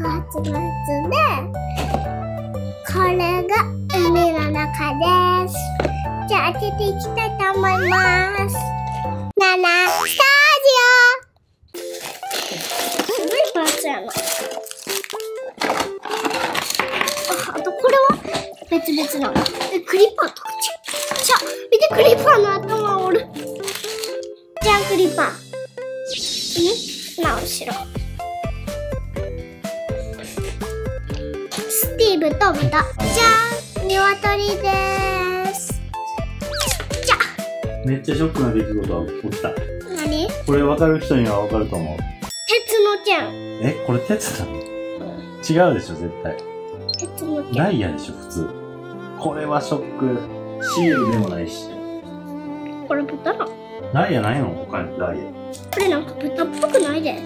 爆発物で、これが海の中です。じゃあ開けていきたいと思います。ナナ、スタジオすごいパーツやな。あ、あとこれは別々なの。え、クリッパーとかちゃ、ちゃ、見てクリッパーの頭おる。じゃんクリッパー。ん？なおしろ。スティーブと豚。じゃん鶏です。じゃめっちゃショックな出来事が起きた。何？鉄これ分かる人には分かると思う。の剣。え、これ鉄なの？違うでしょ、絶対。鉄の剣。ダイヤでしょ、普通。これはショック。シールでもないし。これ豚ダイヤないの？他にダイヤ。これなんか豚っぽくないで。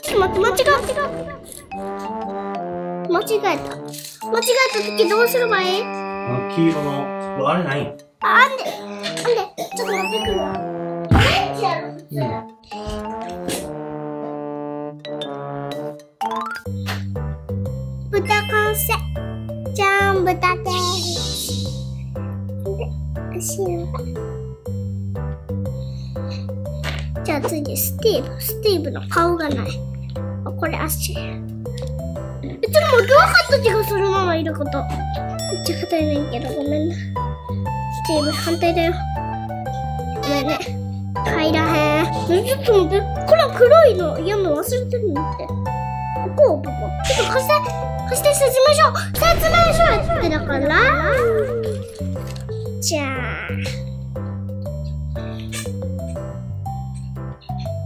ちょ待って、間違えた。間違えた。間違えた時どうすればいい黄色の、あれない？のあ、あんで。あんで。ちょっと待ってくるわ。何やろうん。豚完成。じゃーん、豚です。で、後ろが。じゃあ次、スティーブ。スティーブの顔がない。あ、これ足。え、ちょっと待って、分かった気がするな、いること。めっちゃ硬いねんけど、ごめんな。スティーブ反対だよ。ごめんね。入らへん。ちょっと待って。これ黒いのやんの忘れてるんだって。こう、パパ。ちょっと貸して。貸して説明書説明書やってだから。じゃあ。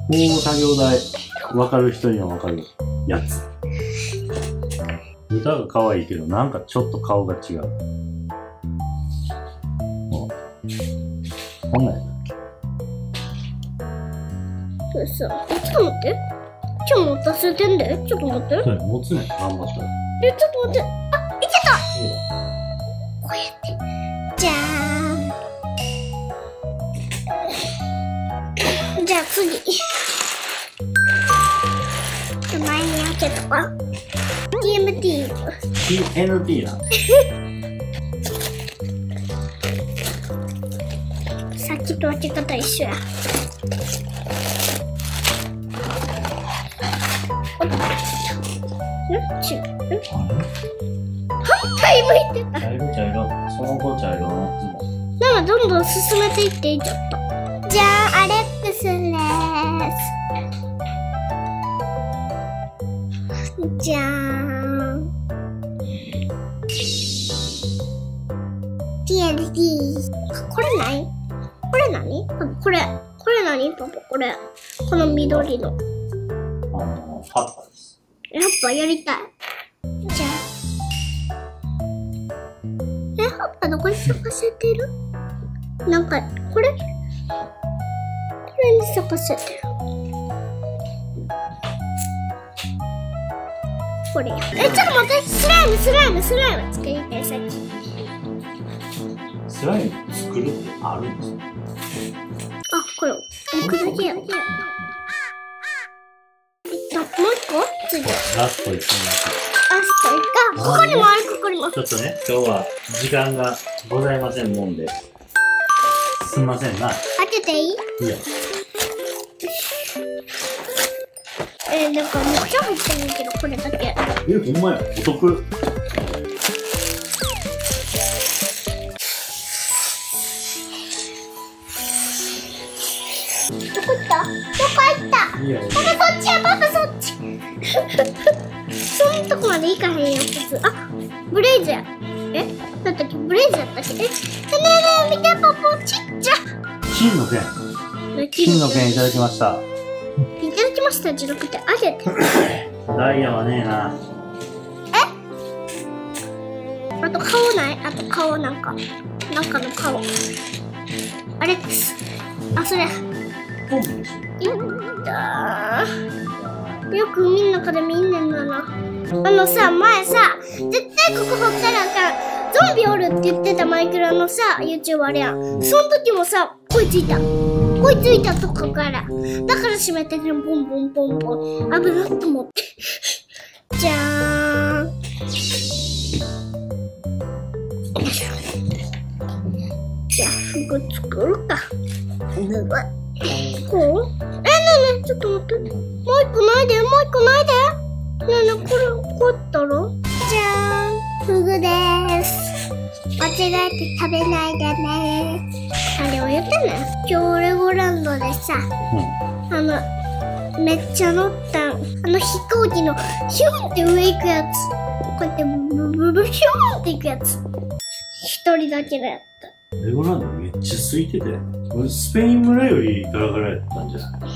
もう作業台。分かる人には分かるやつ。歌が可愛いけど、なんかちょっと顔が違う。もうこんなんやったっけ？嘘。え、ちょっと待って。ちょっと待たせてんで。ちょっと待って。持つねん、頑張ったら。え、ちょっと待って。あ、いけたいいよこうやって。じゃーん。じゃあ次。前に開けとこう。TMT。TNT な。さっきと開け方一緒や。ん？ちん？あ反対向いてた。れ茶色茶色。その子茶色のズボン。なんかどんどん進めていっていいちょっと。じゃあ、アレックスです。じゃーん。これ何これ何？パパこれ。これ何？パパこれ。この緑の。あの、パッパです。やっぱやりたい。じゃあ。え、葉っぱどこに咲かせてる？なんか、これ？これに咲かせてる。これや。え、ちょっと待ってスライム、スライム、スライム作りたい、さっき。スライム作るってあるんですか？あ、これ、置くだけや。えっと、もう一個？次。ララストいってみましストが、ここにもある、ここにも。ちょっとね、今日は時間がございませんもんで。すんませんな。開けていい？いいよ。えー、なんかめっちゃ入ってるけど、これだけ。え、ほんまや。お得。どこ行った？どこ行った？パパそっちや。パパそっちそんなとこまで行かへんよ普通あブレイズや。え？だったっけ？ブレイズやったっけ？え？ねえねえ見てパパちっちゃ。金の剣。金の剣いただきました。いただきましたじゃなくてあげて。ダイヤはねえな。あと顔ない？あと顔なんか。なんかの顔。アレックスあそれいったーよく海の中で見んねんだなあのさ前さ絶対ここ掘ったらあかんゾンビおるって言ってたマイクラのさ YouTube あれやんその時もさこいついた。こいついたとこから。だから閉めてね、ボンボンボンボン。危なっと思って。じゃーん。じゃあ、服作るか。ぬぐい。これ、こうやったらじゃーん。フグです。間違えて食べないでねあれを言ったね。今日レゴランドでさ、うあの、めっちゃ乗ったんあの飛行機のヒュンって上行くやつ。こうやってブブブブヒュンって行くやつ。一人だけだった。レゴランドめっちゃ空いてて。スペイン村よりガラガラやったんじゃない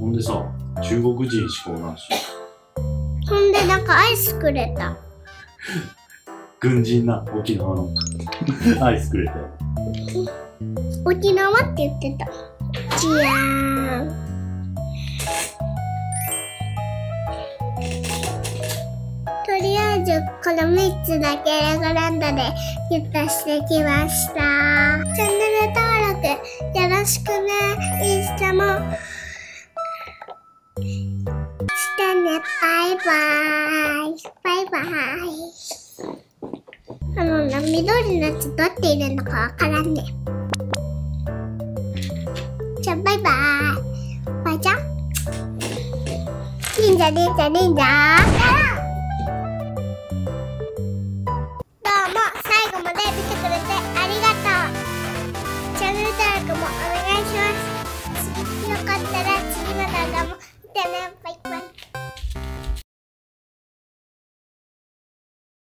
ほんでさ、中国人しかおらんし。なんかアイスくれた。軍人な、沖縄の。アイスくれて。沖縄って言ってた。じゃーん。とりあえずこの3つだけレゴランドでゲットしてきました。チャンネル登録よろしくね。インスタも。バイバイ。バイバイ。あのな、緑のやつどうやって入れるのかわからんね。じゃあ、バイバイ。バイちゃん。忍者、忍者、忍者。